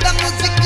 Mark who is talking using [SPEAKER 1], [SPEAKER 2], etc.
[SPEAKER 1] la música.